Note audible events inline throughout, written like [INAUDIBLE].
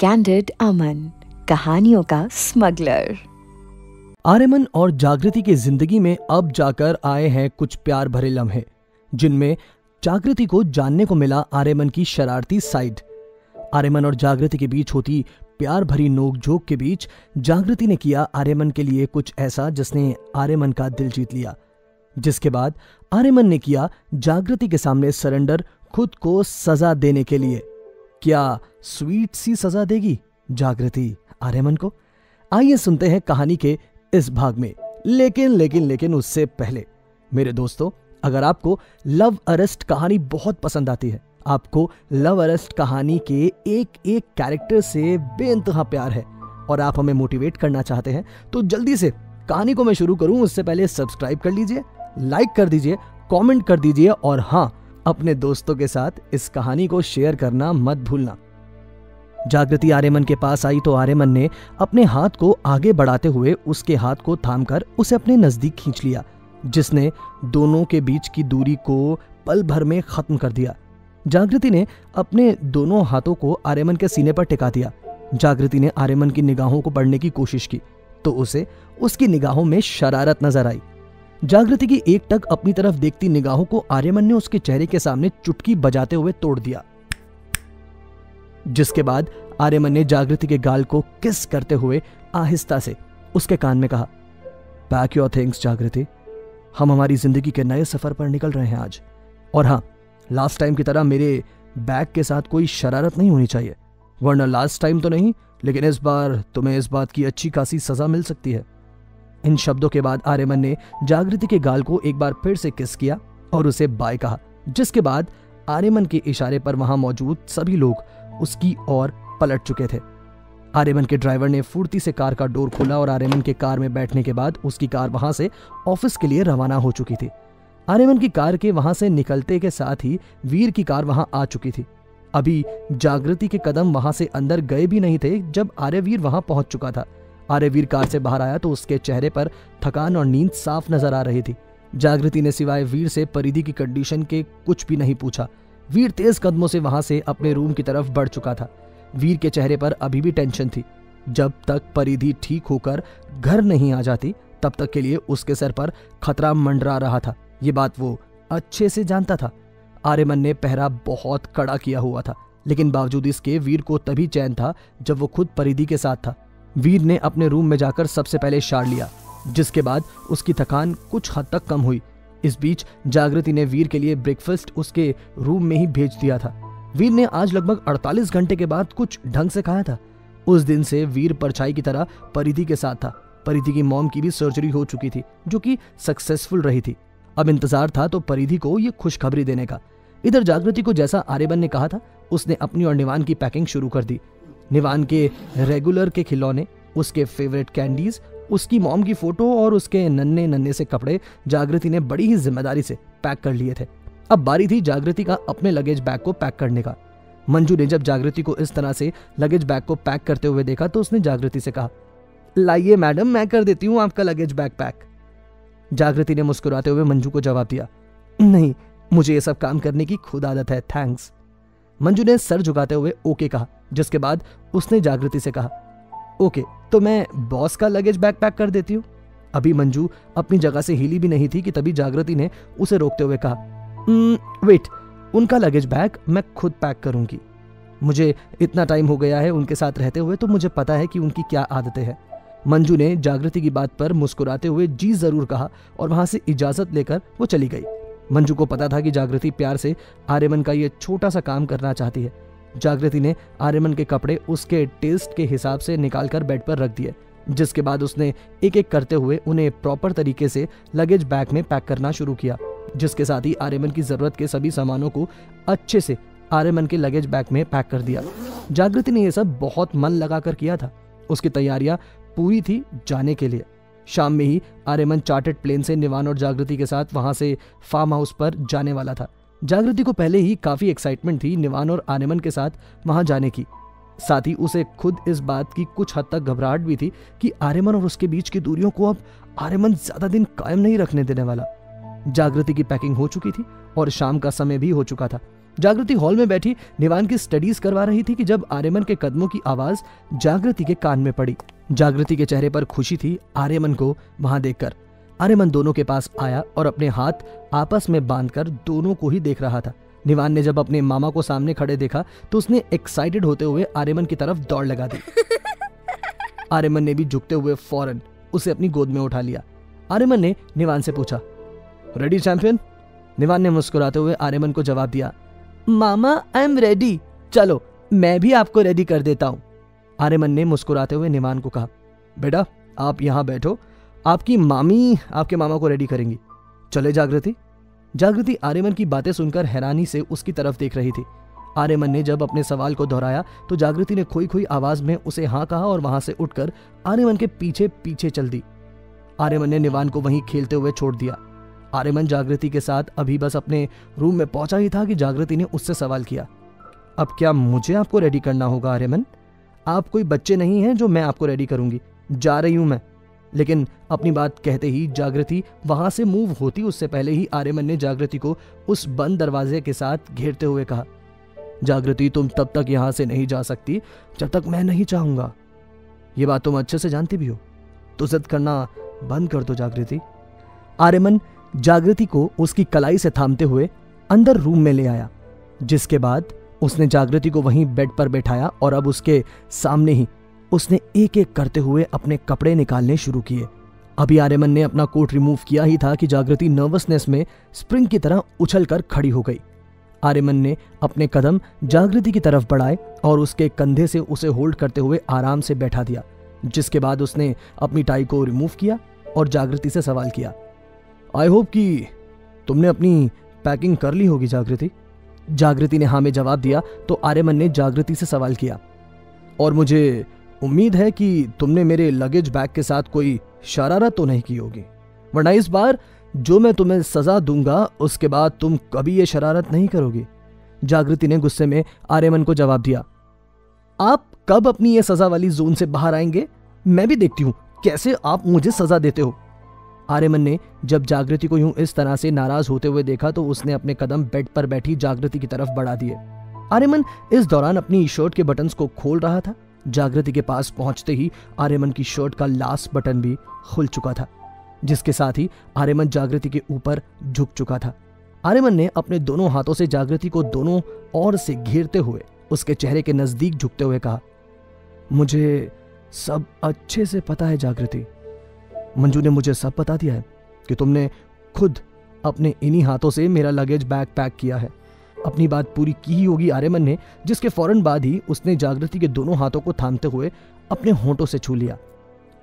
Candid अमन कहानियों का smuggler Aryaman और जागृति की ज़िंदगी में अब जाकर आए हैं कुछ प्यार भरे लम्हे, जिनमें जागृति को जानने को मिला आर्यमन की शरारती साइड। आर्यमन और जागृति के बीच होती प्यार भरी नोकझोंक के बीच जागृति ने किया आर्यमन के लिए कुछ ऐसा जिसने आर्यमन का दिल जीत लिया। जिसके बाद आर्यमन ने किया जागृति के सामने सरेंडर खुद को सजा देने के लिए। क्या स्वीट सी सजा देगी? जागृति, आर्यमन को? आइए सुनते हैं कहानी के इस भाग में। लेकिन लेकिन लेकिन उससे पहले, मेरे दोस्तों, अगर आपको लव अरेस्ट कहानी बहुत पसंद आती है, आपको लव अरेस्ट कहानी के एक एक कैरेक्टर से बेइंतहा प्यार है, और आप हमें मोटिवेट करना चाहते हैं तो जल्दी से कहानी को मैं शुरू करूँ। उससे पहले सब्सक्राइब कर लीजिए, लाइक कर दीजिए, कमेंट कर दीजिए, और हाँ अपने दोस्तों के साथ इस कहानी को शेयर करना मत भूलना। जागृति आर्यमन के पास आई तो आर्यमन ने अपने हाथ को आगे बढ़ाते हुए उसके हाथ को थामकर उसे अपने नज़दीक खींच लिया, जिसने दोनों के बीच की दूरी को पल भर में खत्म कर दिया। जागृति ने अपने दोनों हाथों को आर्यमन के सीने पर टिका दिया। जागृति ने आर्यमन की निगाहों को पढ़ने की कोशिश की तो उसे उसकी निगाहों में शरारत नज़र आई। जागृति की एक टक अपनी तरफ़ देखती निगाहों को आर्यमन ने उसके चेहरे के सामने चुटकी बजाते हुए तोड़ दिया। जिसके बाद आर्यमन ने जागृति के गाल को किस करते हुए आहिस्ता से उसके कान में कहा पैक योर थिंग्स जागृति। हम हमारी ज़िंदगी के नए सफ़र पर निकल रहे हैं आज। और हाँ लास्ट टाइम की तरह मेरे बैग के साथ कोई शरारत नहीं होनी चाहिए। वरना लास्ट टाइम तो नहीं, लेकिन इस बार तुम्हें इस बात की अच्छी खासी सजा मिल सकती है। इन शब्दों के बाद आर्यमन ने जागृति के गाल को एक बार फिर से किस किया और उसे बाय कहा, जिसके बाद आर्यमन के इशारे पर वहाँ मौजूद सभी लोग उसकी ओर पलट चुके थे। आर्यमन के ड्राइवर ने फुर्ती से कार का डोर खोला और आर्यमन के कार में बैठने के बाद उसकी कार वहाँ से ऑफ़िस के लिए रवाना हो चुकी थी। आर्यमन की कार के वहाँ से निकलते के साथ ही वीर की कार वहाँ आ चुकी थी। अभी जागृति के कदम वहाँ से अंदर गए भी नहीं थे जब आर्यवीर वहाँ पहुँच चुका था। आर्यवीर कार से बाहर आया तो उसके चेहरे पर थकान और नींद साफ़ नज़र आ रही थी। जागृति ने सिवाय वीर से परिधि की कंडीशन के कुछ भी नहीं पूछा। वीर तेज कदमों से वहाँ से अपने रूम की तरफ़ बढ़ चुका था। वीर के चेहरे पर अभी भी टेंशन थी। जब तक परिधि ठीक होकर घर नहीं आ जाती, तब तक के लिए उसके सर पर खतरा मंडरा रहा था। ये बात वो अच्छे से जानता था। आर्यमन ने पहरा बहुत कड़ा किया हुआ था, लेकिन बावजूद इसके वीर को तभी चैन था जब वो खुद परिधि के साथ था। वीर ने अपने रूम में जाकर सबसे पहले शार लिया, जिसके बाद उसकी थकान कुछ हद तक कम हुई। इस बीच जागृति ने वीर के लिए ब्रेकफास्ट उसके रूम में ही भेज दिया था। वीर ने आज लगभग 48 घंटे के बाद कुछ ढंग से खाया था। उस दिन से वीर परछाई की तरह परिधि के साथ था। परिधि की मॉम की भी सर्जरी हो चुकी थी, जो कि सक्सेसफुल रही थी। अब इंतज़ार था तो परिधि को ये खुशखबरी देने का। इधर जागृति को जैसा आर्यबन ने कहा था, उसने अपनी और निवान की पैकिंग शुरू कर दी। निवान के रेगुलर के खिलौने, उसके फेवरेट कैंडीज उसकी मॉम की फ़ोटो और उसके नन्हे नन्हे से कपड़े जागृति ने बड़ी ही ज़िम्मेदारी से पैक कर लिए थे। अब बारी थी जागृति का अपने लगेज बैग को पैक करने का। मंजू ने जब जागृति को इस तरह से लगेज बैग को पैक करते हुए देखा तो उसने जागृति से कहा, लाइए मैडम, मैं कर देती हूँ आपका लगेज बैग पैक जागृति ने मुस्कुराते हुए मंजू को जवाब दिया, नहीं, मुझे ये सब काम करने की खुद आदत है थैंक्स मंजू ने सर झुकाते हुए ओके कहा जिसके बाद उसने जागृति से कहा, ओके तो मैं बॉस का लगेज बैग पैक कर देती हूँ। अभी मंजू अपनी जगह से हिली भी नहीं थी कि तभी जागृति ने उसे रोकते हुए कहा वेट उनका लगेज बैग मैं खुद पैक करूँगी। मुझे इतना टाइम हो गया है उनके साथ रहते हुए तो मुझे पता है कि उनकी क्या आदतें हैं। मंजू ने जागृति की बात पर मुस्कुराते हुए जी ज़रूर कहा और वहाँ से इजाज़त लेकर वो चली गई। मंजू को पता था कि जागृति प्यार से आर्यमन का ये छोटा सा काम करना चाहती है। जागृति ने आर्यमन के कपड़े उसके टेस्ट के हिसाब से निकालकर बेड पर रख दिए, जिसके बाद उसने एक एक करते हुए उन्हें प्रॉपर तरीके से लगेज बैग में पैक करना शुरू किया, जिसके साथ ही आर्यमन की ज़रूरत के सभी सामानों को अच्छे से आर्यमन के लगेज बैग में पैक कर दिया। जागृति ने यह सब बहुत मन लगाकर किया था। उसकी तैयारियाँ पूरी थी जाने के लिए। शाम में ही आर्यमन चार्टेड प्लेन से निवान और जागृति के साथ वहाँ से फार्म हाउस पर जाने वाला था। जागृति को पहले ही काफ़ी एक्साइटमेंट थी निवान और आर्यमन के साथ वहाँ जाने की। साथ ही उसे खुद इस बात की कुछ हद तक घबराहट भी थी कि आर्यमन और उसके बीच की दूरियों को अब आर्यमन ज़्यादा दिन कायम नहीं रखने देने वाला। जागृति की पैकिंग हो चुकी थी और शाम का समय भी हो चुका था। जागृति हॉल में बैठी निवान की स्टडीज़ करवा रही थी कि जब आर्यमन के कदमों की आवाज़ जागृति के कान में पड़ी। जागृति के चेहरे पर खुशी थी आर्यमन को वहाँ देखकर। आर्यमन दोनों के पास आया और अपने हाथ आपस में बांधकर दोनों को ही देख रहा था। निवान ने जब अपने मामा को सामने खड़े देखा तो उसने एक्साइटेड होते हुए आर्यमन की तरफ़ दौड़ लगा दी। [LAUGHS] आर्यमन ने भी झुकते हुए फ़ौरन उसे अपनी गोद में उठा लिया। आर्यमन ने निवान से पूछा रेडी चैंपियन निवान ने मुस्कुराते हुए आर्यमन को जवाब दिया मामा आई एम रेडी चलो मैं भी आपको रेडी कर देता हूँ। आर्यमन ने मुस्कुराते हुए निवान को कहा बेटा आप यहाँ बैठो आपकी मामी आपके मामा को रेडी करेंगी। चले जागृति। जागृति आर्यमन की बातें सुनकर हैरानी से उसकी तरफ़ देख रही थी। आर्यमन ने जब अपने सवाल को दोहराया तो जागृति ने खोई खोई आवाज़ में उसे हाँ कहा और वहाँ से उठकर आर्यमन के पीछे पीछे चल दी। आर्यमन ने निवान को वहीं खेलते हुए छोड़ दिया। आर्यमन जागृति के साथ अभी बस अपने रूम में पहुँचा ही था कि जागृति ने उससे सवाल किया। अब क्या मुझे आपको रेडी करना होगा आर्यमन? आप कोई बच्चे नहीं हैं जो मैं आपको रेडी करूँगी। जा रही हूँ मैं। लेकिन अपनी बात कहते ही जागृति वहाँ से मूव होती उससे पहले ही आर्यमन ने जागृति को उस बंद दरवाजे के साथ घेरते हुए कहा, जागृति, तुम तब तक यहाँ से नहीं जा सकती जब तक मैं नहीं चाहूँगा। ये बात तुम अच्छे से जानती भी हो। तो जिद करना बंद कर दो जागृति। आर्यमन जागृति को उसकी कलाई से थामते हुए अंदर रूम में ले आया, जिसके बाद उसने जागृति को वहीं बेड पर बैठाया और अब उसके सामने ही उसने एक एक करते हुए अपने कपड़े निकालने शुरू किए। अभी आर्यमन ने अपना कोट रिमूव किया ही था कि जागृति नर्वसनेस में स्प्रिंग की तरह उछलकर खड़ी हो गई। आर्यमन ने अपने कदम जागृति की तरफ़ बढ़ाए और उसके कंधे से उसे होल्ड करते हुए आराम से बैठा दिया, जिसके बाद उसने अपनी टाई को रिमूव किया और जागृति से सवाल किया आई होप कि तुमने अपनी पैकिंग कर ली होगी जागृति? जागृति ने हाँ में जवाब दिया तो आर्यमन ने जागृति से सवाल किया, और मुझे उम्मीद है कि तुमने मेरे लगेज बैग के साथ कोई शरारत तो नहीं की होगी। वरना इस बार जो मैं तुम्हें सजा दूँगा, उसके बाद तुम कभी ये शरारत नहीं करोगी। जागृति ने गुस्से में आर्यमन को जवाब दिया, आप कब अपनी ये सजा वाली जोन से बाहर आएँगे? मैं भी देखती हूँ। कैसे आप मुझे सजा देते हो? आर्यमन ने जब जागृति को यूँ इस तरह से नाराज़ होते हुए देखा तो उसने अपने कदम बेड पर बैठी जागृति की तरफ़ बढ़ा दिए। आर्यमन इस दौरान अपनी शर्ट के बटन्स को खोल रहा था। जागृति के पास पहुँचते ही आर्यमन की शर्ट का लास्ट बटन भी खुल चुका था, जिसके साथ ही आर्यमन जागृति के ऊपर झुक चुका था। आर्यमन ने अपने दोनों हाथों से जागृति को दोनों ओर से घेरते हुए उसके चेहरे के नज़दीक झुकते हुए कहा, मुझे सब अच्छे से पता है जागृति। मंजू ने मुझे सब बता दिया है कि तुमने खुद अपने इन्हीं हाथों से मेरा लगेज बैग पैक किया है। अपनी बात पूरी की ही होगी आर्यमन ने, जिसके फ़ौरन बाद ही उसने जागृति के दोनों हाथों को थामते हुए अपने होंठों से छू लिया।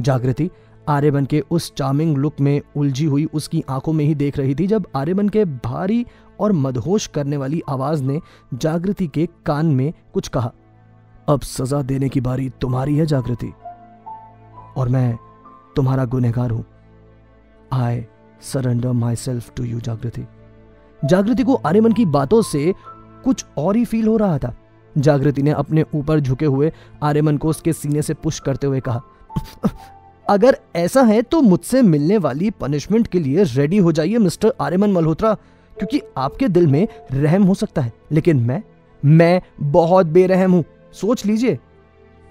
जागृति, आर्यमन के उस चार्मिंग लुक में उलझी हुई उसकी आँखों में ही देख रही थी, जब आर्यमन के भारी और मदहोश करने वाली आवाज़ ने जागृति के कान में कुछ कहा, अब सजा देने की बारी तुम्हारी है, जागृति, और मैं तुम्हारा गुनहगार हूँ। I surrender myself to you Jagriti. Jagriti को आर्यमन की बातों से कुछ और ही फील हो रहा था। जागृति ने अपने ऊपर झुके हुए आर्यमन को उसके सीने से पुश करते हुए कहा, अगर ऐसा है तो मुझसे मिलने वाली पनिशमेंट के लिए रेडी हो जाइए, मिस्टर आर्यमन मल्होत्रा, क्योंकि आपके दिल में रहम हो सकता है। लेकिन मैं मैं बहुत बेरहम हूँ। सोच लीजिए।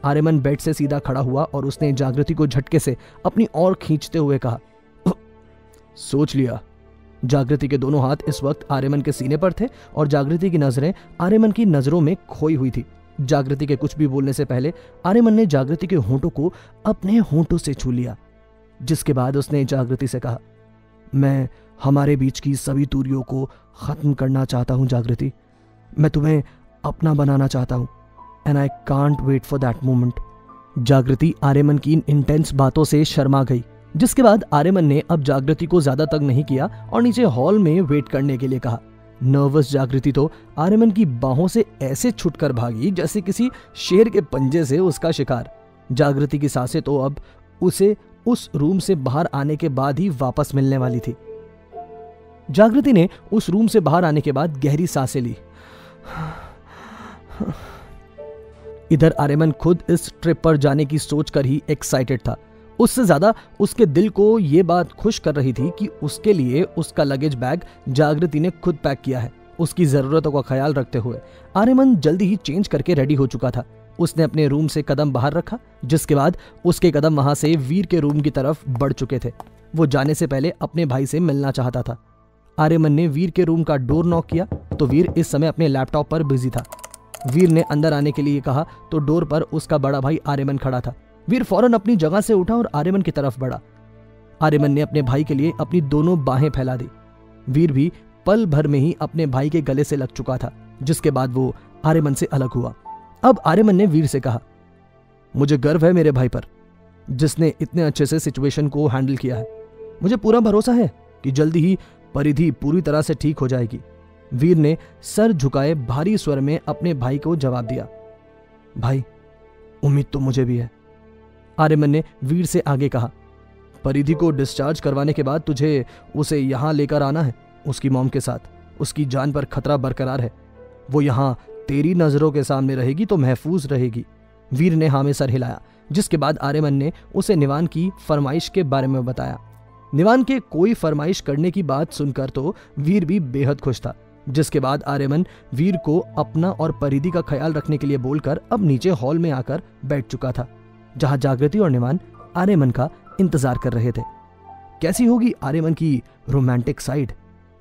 आर्यमन बेड से सीधा खड़ा हुआ और उसने जागृति को झटके से अपनी ओर खींचते हुए कहा, सोच लिया। जागृति के दोनों हाथ इस वक्त आर्यमन के सीने पर थे और जागृति की नज़रें आर्यमन की नज़रों में खोई हुई थी। जागृति के कुछ भी बोलने से पहले आर्यमन ने जागृति के होंठों को अपने होंठों से छू लिया, जिसके बाद उसने जागृति से कहा, मैं हमारे बीच की सभी दूरियों को खत्म करना चाहता हूँ जागृति। मैं तुम्हें अपना बनाना चाहता हूँ। And I can't wait for that moment Jagriti Aryaman की इन इंटेंस बातों से शर्मा गई। जिसके बाद आर्यमन ने अब जागृति को ज़्यादा तंग नहीं किया और नीचे हॉल में वेट करने के लिए कहा। नर्वस जागृति तो आर्यमन की बाहों से ऐसे छुटकर भागी जैसे किसी शेर के पंजे से उसका शिकार। जागृति की साँसें तो अब उसे उस रूम से बाहर आने के बाद ही वापस मिलने वाली थी। जागृति ने उस रूम से बाहर आने के बाद गहरी साँसें ली। इधर आर्यमन खुद इस ट्रिप पर जाने की सोचकर ही एक्साइटेड था। उससे ज़्यादा उसके दिल को यह बात खुश कर रही थी कि उसके लिए उसका लगेज बैग जागृति ने खुद पैक किया है। उसकी जरूरतों का ख्याल रखते हुए आर्यमन जल्दी ही चेंज करके रेडी हो चुका था। उसने अपने रूम से कदम बाहर रखा, जिसके बाद उसके कदम वहाँ से वीर के रूम की तरफ़ बढ़ चुके थे। वो जाने से पहले अपने भाई से मिलना चाहता था। आर्यमन ने वीर के रूम का डोर नॉक किया तो वीर इस समय अपने लैपटॉप पर बिज़ी था। वीर ने अंदर आने के लिए कहा तो डोर पर उसका बड़ा भाई आर्यमन खड़ा था। वीर फ़ौरन अपनी जगह से उठा और आर्यमन की तरफ़ बढ़ा। आर्यमन ने अपने भाई के लिए अपनी दोनों बाहें फैला दी। वीर भी पल भर में ही अपने भाई के गले से लग चुका था, जिसके बाद वो आर्यमन से अलग हुआ। अब आर्यमन ने वीर से कहा, मुझे गर्व है मेरे भाई पर, जिसने इतने अच्छे से सिचुएशन को हैंडल किया है। मुझे पूरा भरोसा है कि जल्दी ही परिधि पूरी तरह से ठीक हो जाएगी। वीर ने सर झुकाए भारी स्वर में अपने भाई को जवाब दिया, भाई, उम्मीद तो मुझे भी है। आर्यमन ने वीर से आगे कहा, परिधि को डिस्चार्ज करवाने के बाद तुझे उसे यहाँ लेकर आना है, उसकी मॉम के साथ। उसकी जान पर खतरा बरकरार है। वो यहाँ तेरी नज़रों के सामने रहेगी तो महफूज रहेगी। वीर ने हाँ में सर हिलाया, जिसके बाद आर्यमन ने उसे निवान की फरमाइश के बारे में बताया। निवान के कोई फरमाइश करने की बात सुनकर तो वीर भी बेहद खुश था, जिसके बाद आर्यमन वीर को अपना और परिधि का ख्याल रखने के लिए बोलकर अब नीचे हॉल में आकर बैठ चुका था। जहाँ जागृति और निमान आर्यमन का इंतज़ार कर रहे थे। कैसी होगी आर्यमन की रोमांटिक साइड?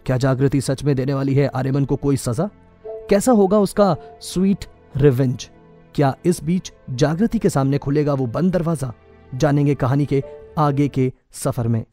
क्या जागृति सच में देने वाली है आर्यमन को कोई सजा? कैसा होगा उसका स्वीट रिवेंज? क्या इस बीच जागृति के सामने खुलेगा वो बंद दरवाज़ा? जानेंगे कहानी के आगे के सफ़र में।